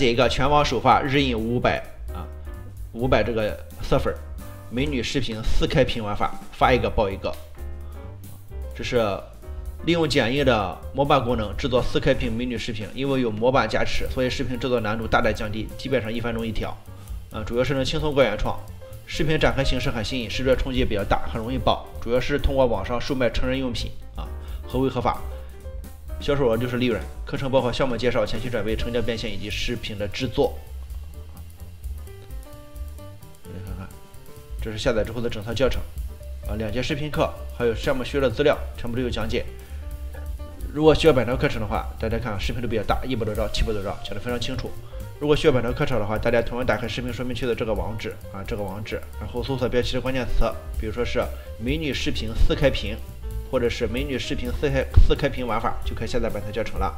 这个全网首发日印五百啊，五百这个色粉，美女视频四开屏玩法，发一个爆一个。这是利用剪映的模板功能制作四开屏美女视频，因为有模板加持，所以视频制作难度大大降低，基本上一分钟一条。嗯，主要是能轻松过原创。视频展开形式很新颖，视觉冲击也比较大，很容易爆。主要是通过网上售卖成人用品啊，合规合法，销售额就是利润。课程包括项目介绍、前期准备、成交变现以及视频的制作。你看看，这是下载之后的整套教程啊，两节视频课，还有项目需要的资料，全部都有讲解。如果需要本套课程的话，大家看视频都比较大，一百多兆、七百多兆，讲的非常清楚。如果需要本套课程的话，大家同样打开视频说明区的这个网址啊，这个网址，然后搜索标题的关键词，比如说是美女视频四开屏，或者是美女视频四开四开屏玩法，就可以下载本套教程了。